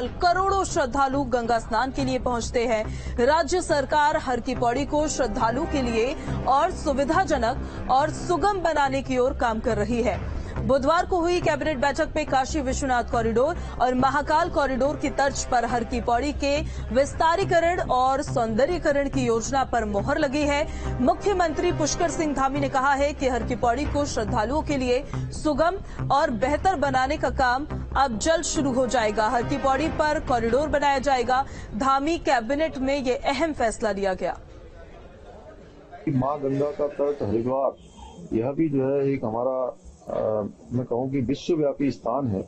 करोड़ों श्रद्धालु गंगा स्नान के लिए पहुँचते हैं। राज्य सरकार हर की पौड़ी को श्रद्धालु के लिए और सुविधाजनक और सुगम बनाने की ओर काम कर रही है। बुधवार को हुई कैबिनेट बैठक में काशी विश्वनाथ कॉरिडोर और महाकाल कॉरिडोर की तर्ज पर हर की पौड़ी के विस्तारीकरण और सौंदर्यीकरण की योजना पर मोहर लगी है। मुख्यमंत्री पुष्कर सिंह धामी ने कहा है कि हर की पौड़ी को श्रद्धालुओं के लिए सुगम और बेहतर बनाने का काम अब जल्द शुरू हो जाएगा। हर की पौड़ी पर कॉरिडोर बनाया जाएगा। धामी कैबिनेट में ये अहम फैसला लिया गया। माँ गंगा का तट हरिद्वार, यह भी जो है एक हमारा मैं कहूँ कि विश्वव्यापी स्थान है।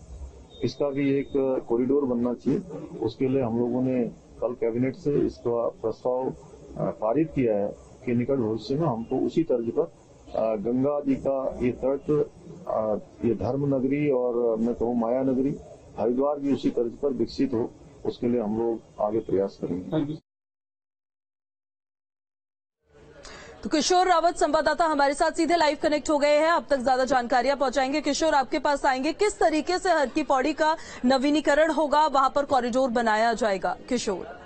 इसका भी एक कॉरिडोर बनना चाहिए। उसके लिए हम लोगों ने कल कैबिनेट से इसका प्रस्ताव पारित किया है कि निकट भविष्य में हमको उसी तर्ज पर गंगा जी का ये तट ये धर्म नगरी और मैं कहूँ माया नगरी, हरिद्वार भी उसी तर्ज पर विकसित हो। उसके लिए हम लोग आगे प्रयास करेंगे। तो किशोर रावत, संवाददाता हमारे साथ सीधे लाइव कनेक्ट हो गए हैं। अब तक ज़्यादा जानकारियाँ पहुंचाएँगे। किशोर, आपके पास आएँगे। किस तरीके से हर की पौड़ी का नवीनीकरण होगा? वहाँ पर कॉरिडोर बनाया जाएगा। किशोर।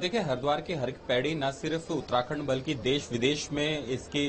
देखिए, हरिद्वार की हर पैड़ी न सिर्फ़ उत्तराखंड बल्कि देश विदेश में इसकी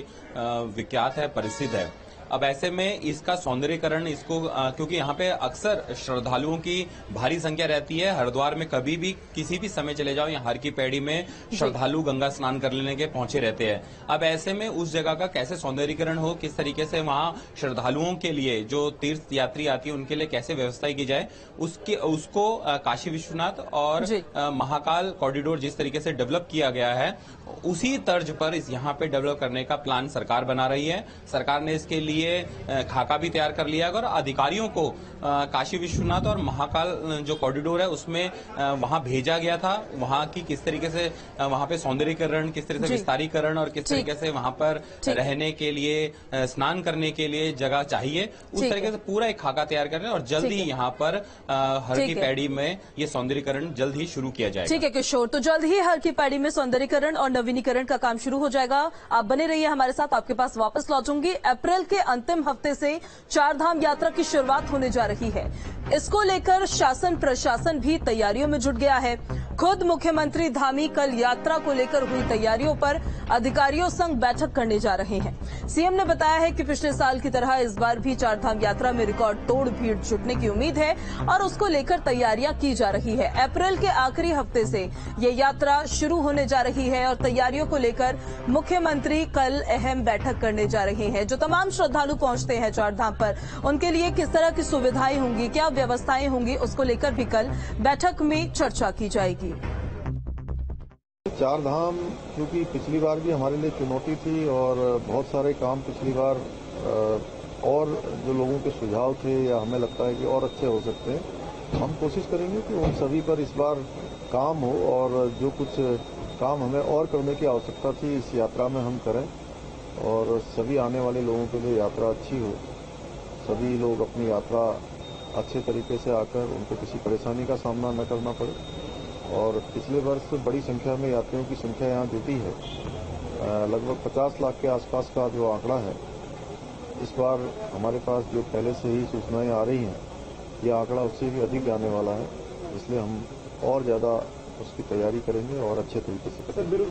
विख्यात है, प्रसिद्ध है। अब ऐसे में इसका सौंदर्यकरण इसको आ, क्योंकि यहाँ पे अक्सर श्रद्धालुओं की भारी संख्या रहती है। हरिद्वार में कभी भी किसी भी समय चले जाओ यहाँ हर की पैड़ी में श्रद्धालु गंगा स्नान कर लेने के पहुँचे रहते हैं। अब ऐसे में उस जगह का कैसे सौंदर्यीकरण हो किस तरीके से वहाँ श्रद्धालुओं के लिए जो तीर्थ यात्री आती है उनके लिए कैसे व्यवस्था की जाए उसके उसको काशी विश्वनाथ और महाकाल कॉरिडोर जिस तरीके से डेवलप किया गया है उसी तर्ज पर इस यहाँ पे डेवलप करने का प्लान सरकार बना रही है। सरकार ने इसके लिए अ, खाका भी तैयार कर लिया है। और अधिकारियों को काशी विश्वनाथ और महाकाल जो कॉरिडोर है उसमें वहाँ भेजा गया था। वहाँ की किस तरीके से वहाँ पे सौंदर्यीकरण किस तरह से विस्तारीकरण और किस तरीके से वहाँ पर रहने के लिए स्नान करने के लिए जगह चाहिए उस तरीके से पूरा एक खाका तैयार कर रहे हैं और जल्द ही यहाँ पर हर की पैड़ी में ये सौंदर्यीकरण जल्द ही शुरू किया जाएगा। ठीक है किशोर। तो जल्द ही हर की पैड़ी में सौंदर्यीकरण और नवीनीकरण का काम शुरू हो जाएगा। आप बने रहिए हमारे साथ। आपके पास वापस लौटूँगी अप्रैल के अंतिम हफ़्ते से चारधाम यात्रा की शुरुआत होने जा रही है। इसको लेकर शासन प्रशासन भी तैयारियों में जुट गया है। खुद मुख्यमंत्री धामी कल यात्रा को लेकर हुई तैयारियों पर अधिकारियों संग बैठक करने जा रहे हैं। सीएम ने बताया है कि पिछले साल की तरह इस बार भी चारधाम यात्रा में रिकॉर्ड तोड़ भीड़ जुटने की उम्मीद है और उसको लेकर तैयारियाँ की जा रही है। अप्रैल के आखिरी हफ़्ते से ये यात्रा शुरू होने जा रही है और तैयारियों को लेकर मुख्यमंत्री कल अहम बैठक करने जा रहे हैं। जो तमाम श्रद्धालु पहुँचते हैं चारधाम पर, उनके लिए किस तरह की सुविधाएँ होंगी, क्या व्यवस्थाएँ होंगी, उसको लेकर भी कल बैठक में चर्चा की जाएगी। चार धाम, क्योंकि पिछली बार भी हमारे लिए चुनौती थी और बहुत सारे काम पिछली बार और जो लोगों के सुझाव थे या हमें लगता है कि और अच्छे हो सकते हैं, हम कोशिश करेंगे कि उन सभी पर इस बार काम हो और जो कुछ काम हमें और करने की आवश्यकता थी, इस यात्रा में हम करें और सभी आने वाले लोगों के लिए यात्रा अच्छी हो। सभी लोग अपनी यात्रा अच्छे तरीके से आकर उनको किसी परेशानी का सामना न करना पड़े। और पिछले वर्ष बड़ी संख्या में यात्रियों की संख्या यहाँ जुटी है। लगभग 50 लाख के आसपास का जो आंकड़ा है, इस बार हमारे पास जो पहले से ही सूचनाएँ आ रही हैं, ये आंकड़ा उससे भी अधिक जाने वाला है, इसलिए हम और ज़्यादा उसकी तैयारी करेंगे और अच्छे तरीके से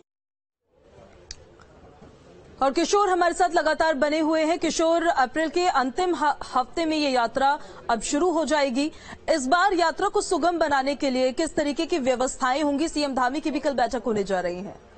और किशोर हमारे साथ लगातार बने हुए हैं। किशोर, अप्रैल के अंतिम हफ़्ते में ये यात्रा अब शुरू हो जाएगी। इस बार यात्रा को सुगम बनाने के लिए किस तरीके की व्यवस्थाएँ होंगी? सीएम धामी की भी कल बैठक होने जा रही है।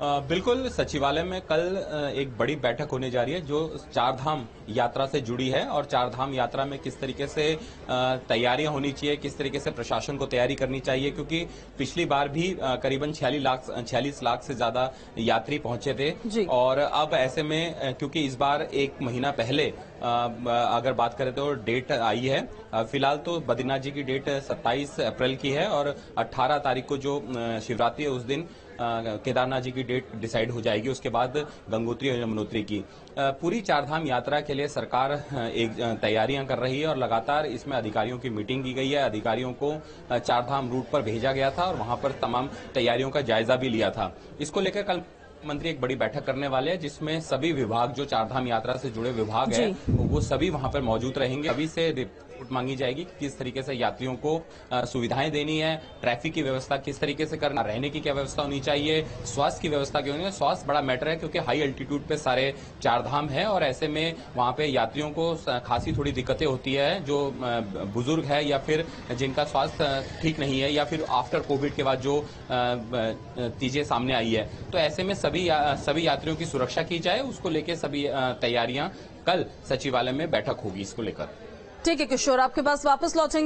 बिल्कुल सचिवालय में कल एक बड़ी बैठक होने जा रही है जो चारधाम यात्रा से जुड़ी है और चारधाम यात्रा में किस तरीके से तैयारियाँ होनी चाहिए किस तरीके से प्रशासन को तैयारी करनी चाहिए क्योंकि पिछली बार भी करीबन छियालीस लाख छियालीस लाख से ज़्यादा यात्री पहुँचे थे। और अब ऐसे में क्योंकि इस बार एक महीना पहले अगर बात करें तो डेट आई है। फ़िलहाल तो बद्रीनाथ जी की डेट 27 अप्रैल की है और 18 तारीख को जो शिवरात्रि है उस दिन केदारनाथ जी की डेट डिसाइड हो जाएगी उसके बाद गंगोत्री और यमुनोत्री की। पूरी चारधाम यात्रा के लिए सरकार एक तैयारियाँ कर रही है और लगातार इसमें अधिकारियों की मीटिंग की गई है। अधिकारियों को चारधाम रूट पर भेजा गया था और वहाँ पर तमाम तैयारियों का जायजा भी लिया था। इसको लेकर कल मंत्री एक बड़ी बैठक करने वाले हैं जिसमें सभी विभाग जो चारधाम यात्रा से जुड़े विभाग। हैं वो सभी वहाँ पर मौजूद रहेंगे। अभी से रिपोर्ट मांगी जाएगी कि किस तरीके से यात्रियों को सुविधाएँ देनी है, ट्रैफ़िक की व्यवस्था किस तरीके से करना, रहने की क्या व्यवस्था होनी चाहिए, स्वास्थ्य की व्यवस्था क्यों होनी स्वास्थ्य बड़ा मैटर है क्योंकि हाई अल्टीट्यूड पे सारे चारधाम है और ऐसे में वहाँ पे यात्रियों को खासी थोड़ी दिक्कतें होती है जो बुज़ुर्ग है या फिर जिनका स्वास्थ्य ठीक नहीं है या फिर आफ्टर कोविड के बाद जो चीज़ें सामने आई है। तो ऐसे में सभी या- सभी यात्रियों की सुरक्षा की जाए, उसको लेकर सभी तैयारियाँ कल सचिवालय में बैठक होगी इसको लेकर। ठीक है किशोर आपके पास वापस लौटेंगे।